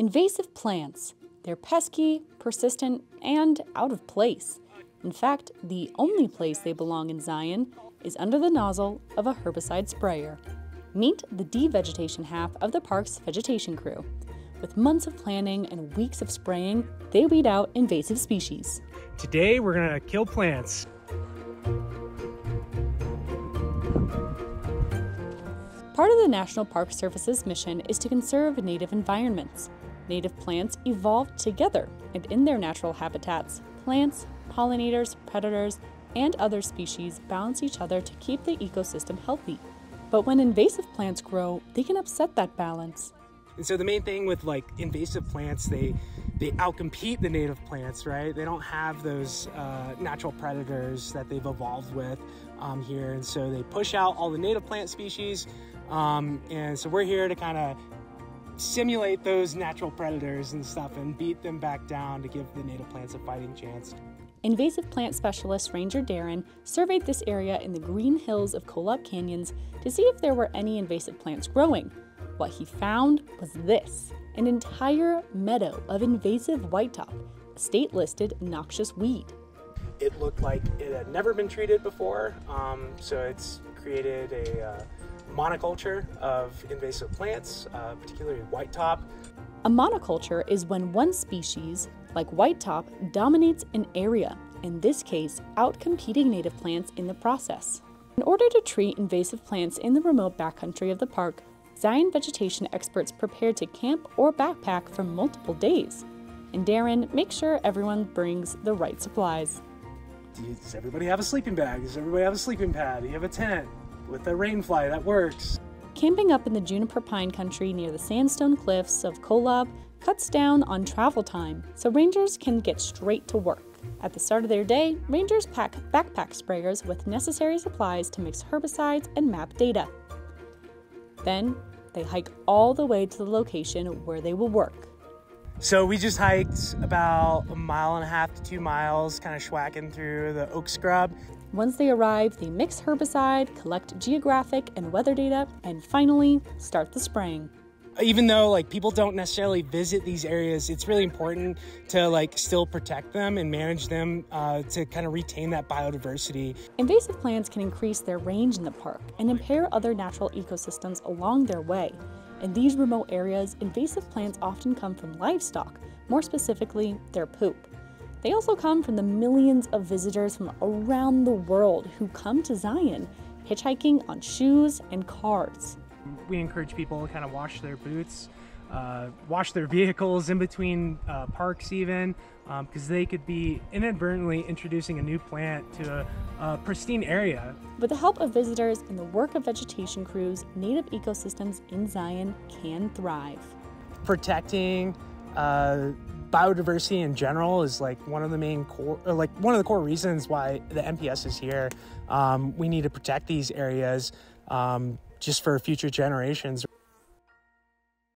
Invasive plants. They're pesky, persistent, and out of place. In fact, the only place they belong in Zion is under the nozzle of a herbicide sprayer. Meet the devegetation half of the park's vegetation crew. With months of planning and weeks of spraying, they weed out invasive species. Today we're gonna kill plants. Part of the National Park Service's mission is to conserve native environments. Native plants evolved together and in their natural habitats. Plants, pollinators, predators, and other species balance each other to keep the ecosystem healthy. But when invasive plants grow, they can upset that balance. And so the main thing with like invasive plants, they they outcompete the native plants, right? They don't have those uh, natural predators that they've evolved with um, here, and so they push out all the native plant species. Um, and so we're here to kind of simulate those natural predators and stuff and beat them back down to give the native plants a fighting chance. Invasive plant specialist Ranger Darren surveyed this area in the green hills of Kolob Canyons to see if there were any invasive plants growing. What he found was this an entire meadow of invasive whitetop, a state listed noxious weed. It looked like it had never been treated before, um, so it's created a uh, monoculture of invasive plants, uh, particularly whitetop. A monoculture is when one species, like whitetop, dominates an area, in this case, outcompeting native plants in the process. In order to treat invasive plants in the remote backcountry of the park, Zion vegetation experts prepare to camp or backpack for multiple days. And Darren make sure everyone brings the right supplies. Does everybody have a sleeping bag? Does everybody have a sleeping pad? Do you have a tent with a rainfly that works? Camping up in the juniper pine country near the sandstone cliffs of Kolob cuts down on travel time, so rangers can get straight to work. At the start of their day, rangers pack backpack sprayers with necessary supplies to mix herbicides and map data. Then, they hike all the way to the location where they will work. So we just hiked about a mile and a half to two miles, kind of schwacking through the oak scrub. Once they arrive, they mix herbicide, collect geographic and weather data, and finally start the spraying. Even though like people don't necessarily visit these areas it's really important to like still protect them and manage them uh, to kind of retain that biodiversity. Invasive plants can increase their range in the park and impair other natural ecosystems along their way in these remote areas invasive plants often come from livestock more specifically their poop. They also come from the millions of visitors from around the world who come to zion hitchhiking on shoes and cars we encourage people to kind of wash their boots, uh, wash their vehicles in between uh, parks even, because um, they could be inadvertently introducing a new plant to a, a, pristine area. With the help of visitors and the work of vegetation crews, native ecosystems in Zion can thrive. Protecting uh, biodiversity in general is like one of the main core, like one of the core reasons why the NPS is here. Um, we need to protect these areas. Um, just for future generations.